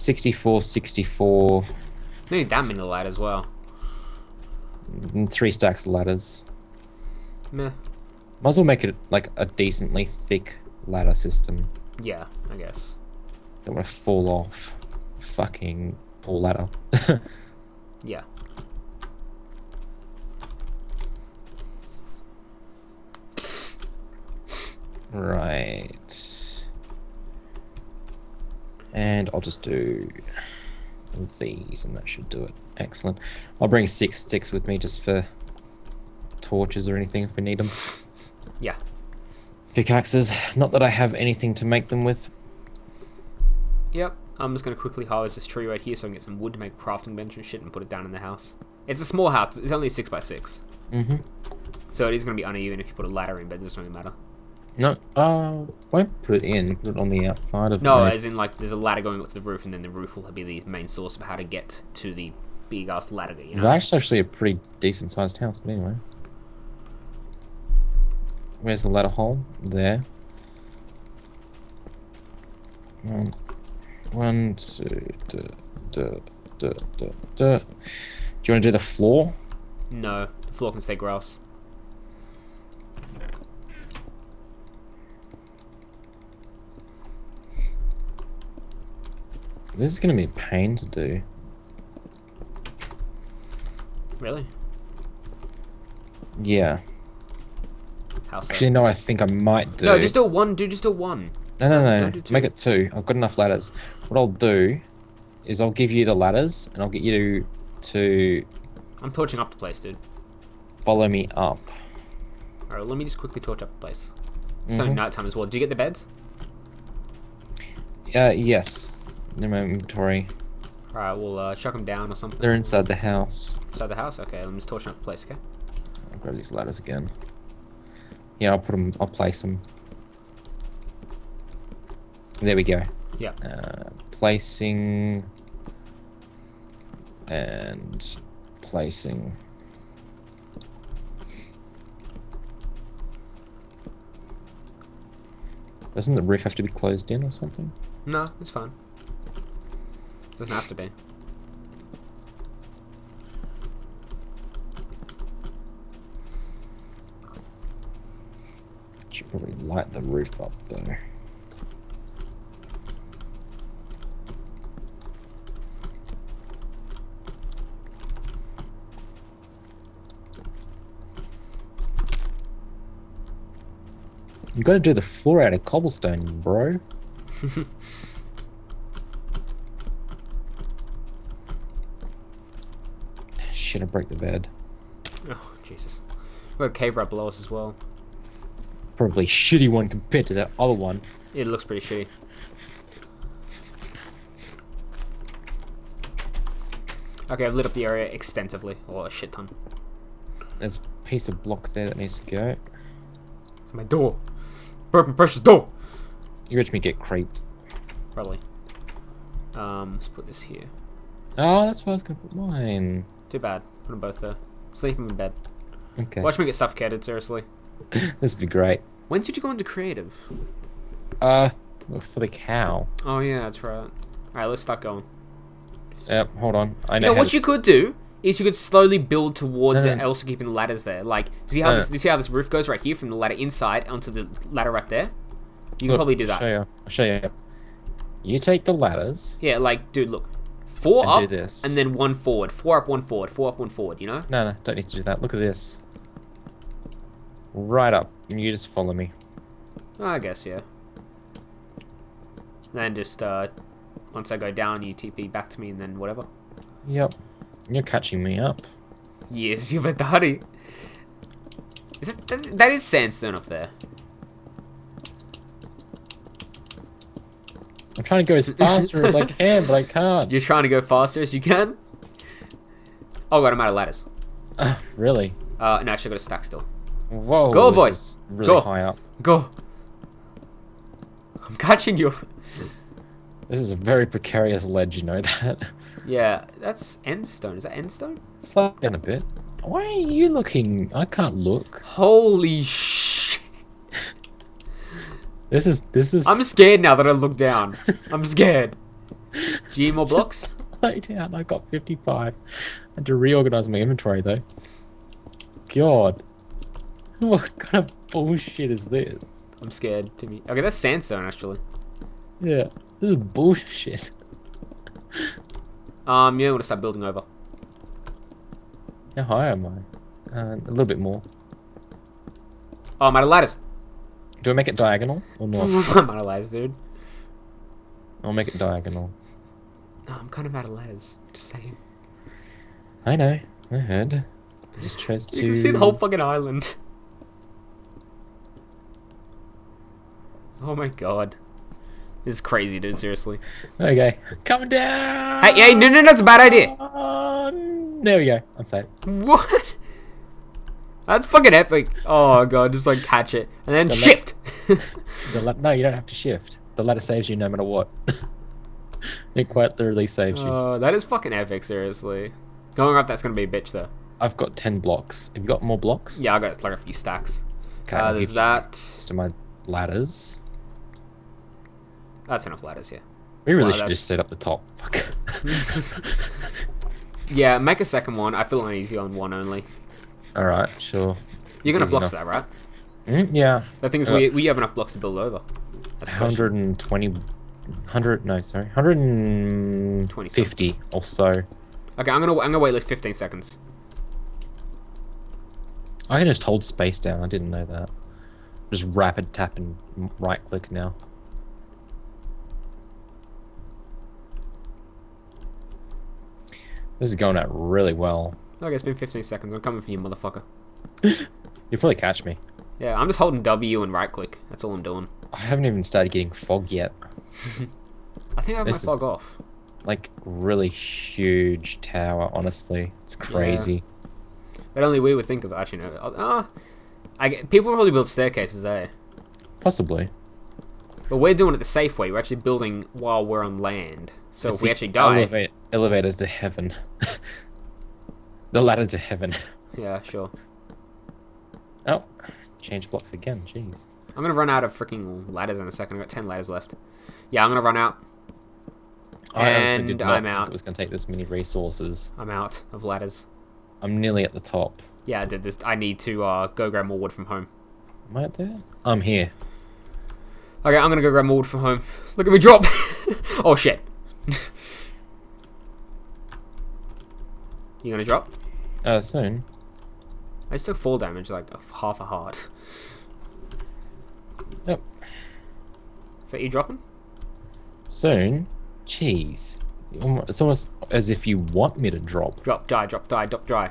64, 64, Need that many light as well. and three stacks of ladders. Meh. Might as well make it like a decently thick ladder system. Yeah, I guess. Don't want to fall off. Fucking poor ladder. Yeah. right. And I'll just do these, and that should do it. Excellent. I'll bring six sticks with me just for torches or anything if we need them. Yeah. Pickaxes. Not that I have anything to make them with. Yep. I'm just gonna quickly harvest this tree right here so I can get some wood to make crafting bench and shit and put it down in the house. It's a small house. It's only six by six, Mm-hmm. so it is gonna be uneven if you put a ladder in, but it doesn't really matter. No, uh, won't put it in. Put it on the outside of No, the- as in like there's a ladder going up to the roof, and then the roof will be the main source of how to get to the big ass ladder. You know? That's actually a pretty decent sized house, but anyway. Where's the ladder hole? There. One, one, two, duh, duh, duh, duh, duh. Do you want to do the floor? No, the floor can stay grass. This is going to be a pain to do. Really? Yeah. How so? Actually, no, I think I might do. no, just do one. Do just do one. No, no, no. Two. Make it two. I've got enough ladders. What I'll do is I'll give you the ladders and I'll get you to I'm torching up the place, dude. follow me up. All right, let me just quickly torch up the place. So Mhm. nighttime as well. Did you get the beds? Uh, yes. In my inventory. All right, we'll uh, chuck them down or something. They're inside the house. Inside the house. Okay, let me just torch up the place. Okay. I'll grab these ladders again. Yeah, I'll put them. I'll place them. There we go. Yeah. Uh, placing and placing. Doesn't the roof have to be closed in or something? No, it's fine. Doesn't have to be. Should probably light the roof up though. You gotta do the floor out of cobblestone, bro. Shit, I broke the bed. Oh Jesus. We have a cave right below us as well. Probably shitty one compared to that other one. It looks pretty shitty. Okay, I've lit up the area extensively, Oh, a shit ton. There's a piece of block there that needs to go. My door. Broken precious door. You watch me get creeped. Probably. Um, let's put this here. Oh, that's where I was gonna put mine. Too bad. Put them both there. Sleep them in bed. Okay. Watch me get suffocated, seriously. this would be great. When did you go into creative? Uh, for the cow. Oh yeah, that's right. Alright, let's start going. Yep, hold on. I You know. know, what to- you could do is you could slowly build towards No, it, also keeping the ladders there. Like, see how No, this, see how this roof goes right here from the ladder inside onto the ladder right there? You can Look, probably do I'll that. Show you. I'll show you. You take the ladders. Yeah, like, dude, look. Four And do up, this. and then one forward. Four up, one forward. Four up, one forward, you know? No, no, don't need to do that. Look at this. Right up, and you just follow me. I guess, yeah. Then just, uh, once I go down, you TP back to me, and then whatever. Yep. You're catching me up. Yes, you Daddy. Is it, that, that is sandstone up there. I'm trying to go as faster as I can, but I can't. You're trying to go faster as you can? Oh god, I'm out of ladders. Uh, really? Uh, no, actually I got a stack still. Whoa. Go, this boy. is Really Go. high up. Go! I'm catching you. This is a very precarious ledge, you know that? Yeah, that's endstone. Is that endstone? Slow down a bit. Why are you looking? I can't look. Holy sh! This is this is. I'm scared now that I look down. I'm scared. Do you need more blocks? Lay down. I got 55. I had to reorganize my inventory though. God. What kind of bullshit is this? I'm scared, Timmy. Okay, that's sandstone actually. Yeah. This is bullshit. Um, yeah, want to start building over. How high am I? Uh, a little bit more. Oh, I'm of ladders. Do I make it diagonal or north? I'm out of ladders, dude. I'll make it diagonal. No, I'm kind of out of ladders. Just saying. I know. I heard. I just chose to. You can see the whole fucking island. Oh my god. This is crazy, dude, seriously. Okay. Coming down! Hey, hey, no, no, no, it's a bad idea. There we go. I'm safe. What? That's fucking epic. Oh god, just like catch it. And then shift! The la- no, you don't have to shift. The ladder saves you no matter what. it quite literally saves you. Oh, that is fucking epic, seriously. Going up, that's gonna be a bitch, though. I've got 10 blocks. Have you got more blocks? Yeah, I got like a few stacks. Okay, uh, there's that. So my ladders. That's enough ladders, yeah. We really Wow, should that's- just set up the top. Fuck. Yeah, make a second one. I feel uneasy on one only. Alright, sure. You're gonna block enough. for that, right? Mm, yeah. The thing is, Uh, we, we have enough blocks to build over. That's 120. 100. No, sorry. 150 or so. Okay, I'm gonna I'm gonna wait like 15 seconds. I can just hold space down. I didn't know that. Just rapid tap and right click now. This is going out really well. Okay, it's been 15 seconds. I'm coming for you, motherfucker. You'll probably catch me. Yeah, I'm just holding W and right click. That's all I'm doing. I haven't even started getting fog yet. I think I have my This is- fog off. Like really huge tower. Honestly, it's crazy. But only we would think of it. Actually, no. Uh, I get, people probably build staircases, eh? Possibly. But we're doing it the safe way. We're actually building while we're on land. So It's if we actually die, Elevate, elevator to heaven. the ladder to heaven. yeah, sure. Oh, change blocks again. Jeez. I'm gonna run out of freaking ladders in a second. I've got 10 ladders left. Yeah, I'm gonna run out. I honestly did And not I'm think out. it was going to take this many resources. I'm out of ladders. I'm nearly at the top. Yeah, I did this. I need to uh, go grab more wood from home. Am I up there? I'm here. Okay, I'm gonna go grab more wood from home. Look at me drop! oh shit. you gonna drop? Uh, soon. I just took full damage, like half a heart. Yep. Is that you dropping? Soon? Jeez. It's almost as if you want me to drop. Drop, die, drop, die, drop, dry.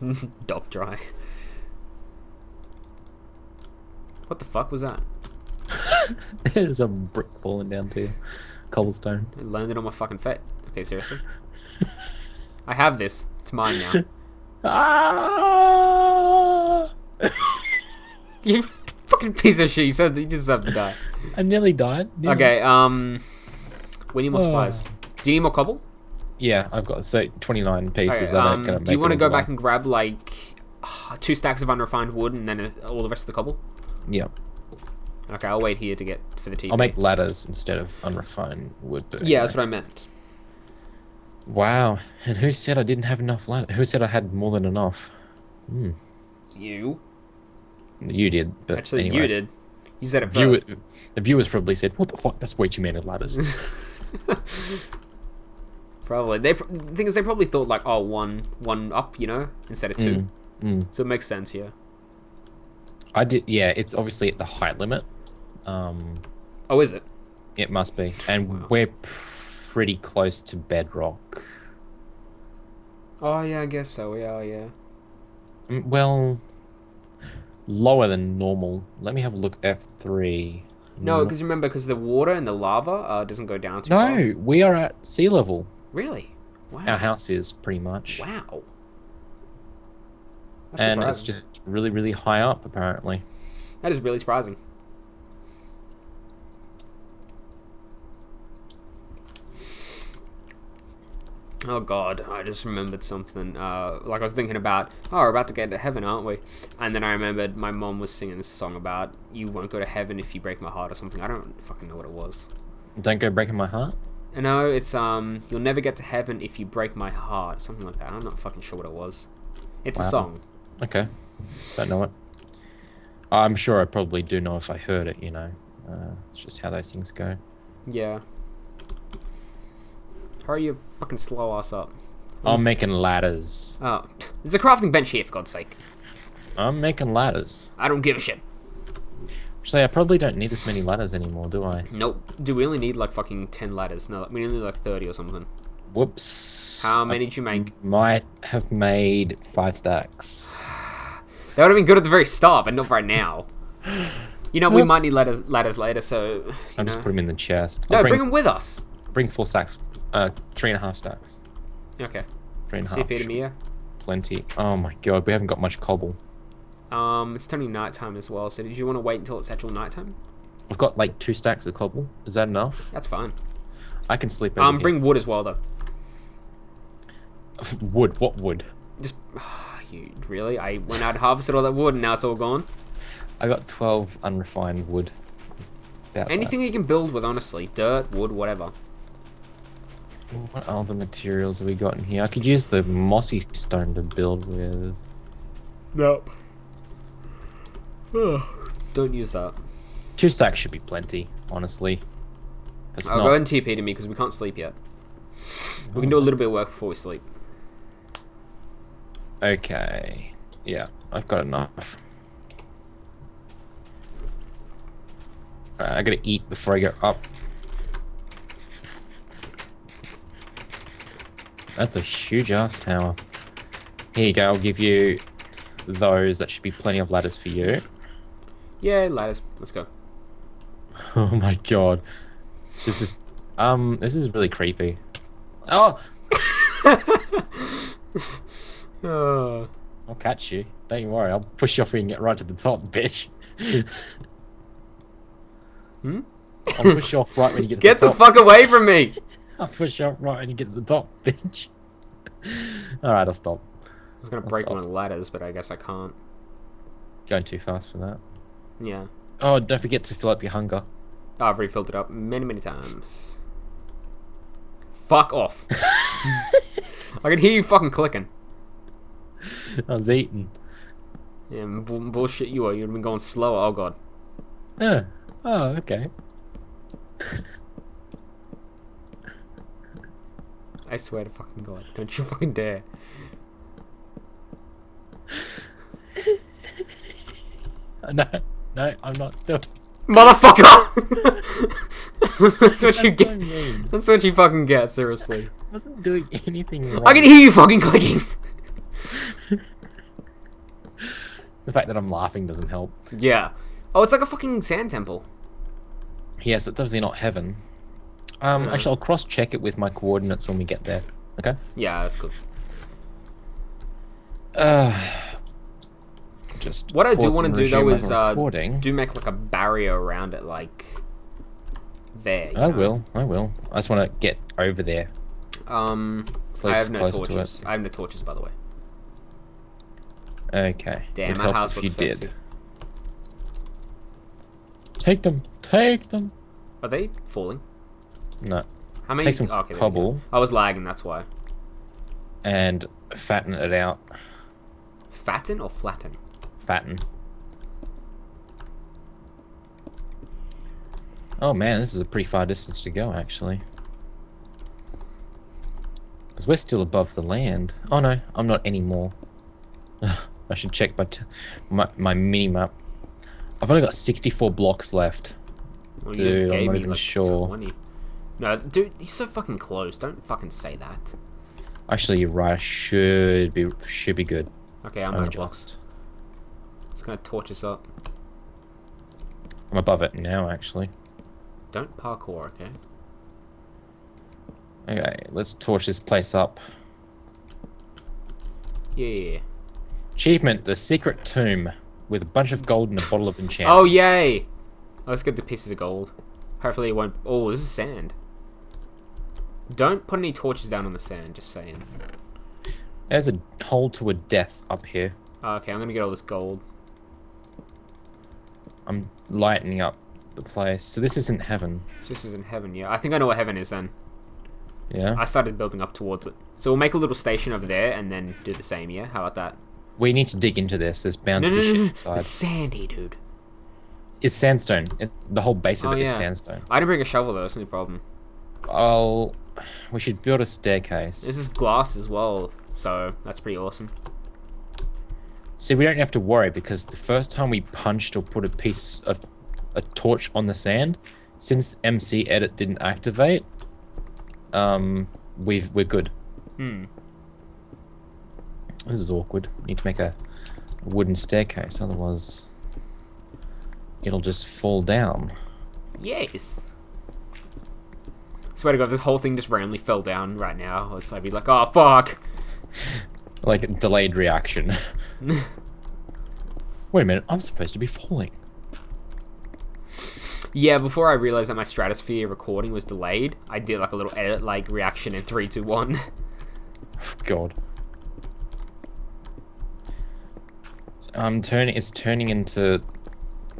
drop, dry. What the fuck was that? There's a brick falling down to you. Cobblestone. It landed on my fucking face. Okay, seriously? I have this. It's mine now. Ah! you fucking piece of shit. You said you deserve to die. I nearly died. Nearly. Okay, um... We need more Oh. supplies. Do you need more cobble? Yeah, I've got 30, 29 pieces. Okay, I um, don't gonna do you want to go back and grab, like, two stacks of unrefined wood and then uh, all the rest of the cobble? Yeah, Okay, I'll wait here to get for the TP. I'll make ladders instead of unrefined wood. but Yeah, that's what I meant. Wow. And who said I didn't have enough ladder? Who said I had more than enough? Hmm. You. You did, but Actually, anyway. you did. You said it Viewer, the viewers probably said, "What the fuck? That's way too many ladders." probably. They the thing is, they probably thought like, oh, one one up, you know, instead of two. Mm, mm. So it makes sense, yeah. I did. Yeah, it's obviously at the height limit. Um, Oh, is it? it must be, and Wow. we're pretty close to bedrock. Oh yeah, I guess so. Yeah, yeah. Mm, Well, lower than normal. Let me have a look. F three. No, because remember, because the water and the lava uh, doesn't go down too far. no, we are at sea level. Really? Wow. Our house is pretty much, Wow. That's and it's surprising. just really, really high up. Apparently. That is really surprising. Oh god, I just remembered something. Uh, like I was thinking about, oh, we're about to get to heaven, aren't we? And then I remembered my mom was singing this song about you won't go to heaven if you break my heart or something. I don't fucking know what it was. Don't go breaking my heart. No, it's um. You'll never get to heaven if you break my heart. Something like that. I'm not fucking sure what it was. It's a song. Okay. Don't know it. I'm sure I probably do know if I heard it, you know. Uh, it's just how those things go. Yeah. Hurry you fucking slow ass up. I'm making ladders. Oh, there's a crafting bench here for God's sake. I'm making ladders. I don't give a shit. Actually, I probably don't need this many ladders anymore, do I? Nope. Do we only need like fucking ten ladders? No, we only need like thirty or something. Whoops. How I many did you make? might have made five stacks. That would have been good at the very start, but not right now. You know, we might need ladders, ladders later, so. I'll just know. put them in the chest. No, I'll bring, bring, them with us. bring four stacks. Uh, three and a half stacks. Okay. Three and a half. TP to Mia. Plenty. Oh my god, we haven't got much cobble. Um, it's turning nighttime as well. So did you want to wait until it's actual nighttime? I've got like two stacks of cobble. Is that enough? That's fine. I can sleep Um, here. bring wood as well though. wood. What wood? Just, oh, you really? I went out and harvested all that wood, and now it's all gone. I got 12 unrefined wood. About that. Anything you can build with, honestly, dirt, wood, whatever. What other materials have we got in here? I could use the mossy stone to build with. Nope. Don't use that. Two stacks should be plenty, honestly. That's I'll not. go ahead and TP to me because we can't sleep yet. We can do a mm-hmm. little bit of work before we sleep. Okay. Yeah, I've got enough. Alright, I gotta eat before I go up. That's a huge ass tower. Here you go, I'll give you those. That should be plenty of ladders for you. Yeah, ladders. Let's go. Oh my god. This is um this is really creepy. Oh I'll catch you. Don't you worry, I'll push you off and get right to the top, bitch. Hmm? I'll push you off right when you get to Get the the fuck away from me! I'll push up right and you get to the top, bitch. Alright, I'll stop. I was gonna I'll break stop. one of the ladders, but I guess I can't. Going too fast for that. Yeah. Oh, don't forget to fill up your hunger. Oh, I've refilled it up many, many times. Fuck off. I can hear you fucking clicking. I was eating. Yeah, bull- bullshit you are. You'd have been going slower. Oh god. Yeah. Oh, okay. I swear to fucking god. Don't you fucking dare. Uh, no, no, I'm not doing. Motherfucker! That's what you so get. mean. That's what you fucking get, seriously. I wasn't doing anything wrong. I can hear you fucking clicking! The fact that I'm laughing doesn't help. Yeah. Oh, it's like a fucking sand temple. Yes, it's obviously not heaven. Um, No. actually, I'll cross-check it with my coordinates when we get there. Okay. Yeah, that's good. Uh, just What I do want to do though is uh, do make like a barrier around it, like there. you I know? will. I will. I just want to get over there, Um, close, I have no to torches. it. I have no torches, by the way. Okay. Damn, Would my house if looks you sexy. did. Take them. Take them. Are they falling? No. How many? Take some oh, okay, there you go. cobble I was lagging. That's why. and fatten it out. Fatten or flatten? Fatten. Oh man, this is a pretty far distance to go, actually. Because we're still above the land. Oh no, I'm not anymore. I should check my, t- my my mini map. I've only got 64 blocks left. Well, Dude, I'm not even like, sure. 20. No, dude, he's so fucking close. Don't fucking say that. Actually, you're right. I should be should be good. Okay, I'm I'm gonna just. Just gonna torch us up. I'm above it now, actually. Don't parkour, okay? Okay, let's torch this place up. Yeah. Achievement: The Secret Tomb, with a bunch of gold and a bottle of enchantment. Oh yay! Let's get the pieces of gold. Hopefully it won't. Oh, this is sand. Don't put any torches down on the sand. Just saying. There's a hole to a death up here. Oh, okay, I'm gonna get all this gold. I'm lightening up the place. So this isn't heaven. This is in heaven, yeah. I think I know what heaven is then. Yeah. I started building up towards it. So we'll make a little station over there and then do the same, yeah? How about that? We need to dig into this. There's bound No, to no, be no, shit no. inside. It's sandy, dude. It's sandstone. It, the whole base of Oh, it is yeah. sandstone. I didn't bring a shovel though, that's no problem. Oh, we should build a staircase. This is glass as well, so that's pretty awesome. See, we don't have to worry because the first time we punched or put a piece of a torch on the sand, since MCEdit didn't activate, um, we've we're good. Hmm. This is awkward. Need to make a wooden staircase, otherwise it'll just fall down. Yes. Swear to God, this whole thing just randomly fell down right now. It's I'd be like, oh fuck. Like a delayed reaction. Wait a minute, I'm supposed to be falling. yeah, before I realized that my stratosphere recording was delayed, I did like a little edit like reaction in three, two, one. God. I'm turning. It's turning into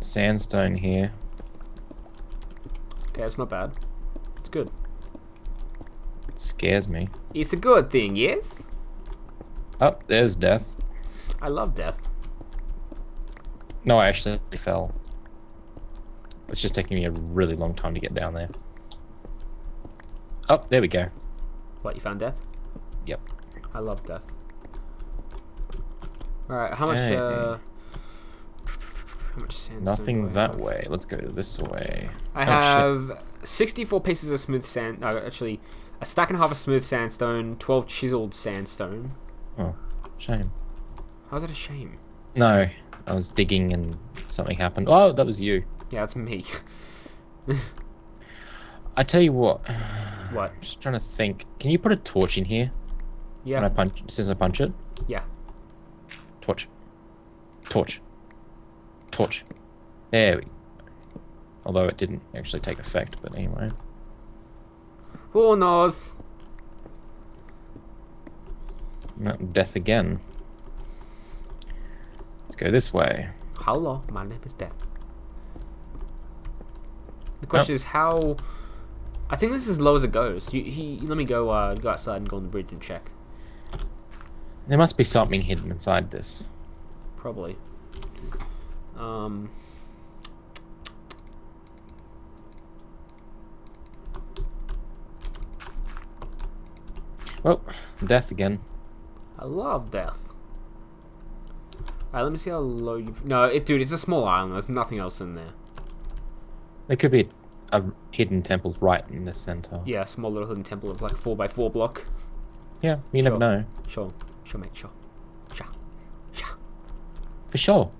sandstone here. okay, it's not bad. It's good. It scares me. It's a good thing, yes? Oh, there's death. I love death. No, I actually fell. It's just taking me a really long time to get down there. Oh, there we go. What, you found death? Yep. I love death. Alright, how much, Okay. uh... How much sandstone Nothing that way. Let's go this way. I Oh, shit. have 64 pieces of smooth sand. No, actually, a stack and a half of smooth sandstone, 12 chiseled sandstone. Oh, shame. How's that a shame? No, I was digging and something happened. Oh, that was you. Yeah, that's me. I tell you what. What? Just trying to think. Can you put a torch in here Yeah. when I punch? Since I punch it. yeah. Torch. Torch. Torch. There we. Although it didn't actually take effect, but anyway. Who knows? No, death again. Let's go this way. Hello, my name is Death. The question is how. I think this is as low as it goes. You, he, let me go. Uh, go outside and go on the bridge and check. There must be something hidden inside this. Probably. Um. Well, death again. I love death. Alright, let me see how low you. No, it, dude, it's a small island. There's nothing else in there. There could be a hidden temple right in the center. Yeah, a small little hidden temple of like four by four block. Yeah, you never know. Sure, sure, mate, sure, sure, sure. For sure.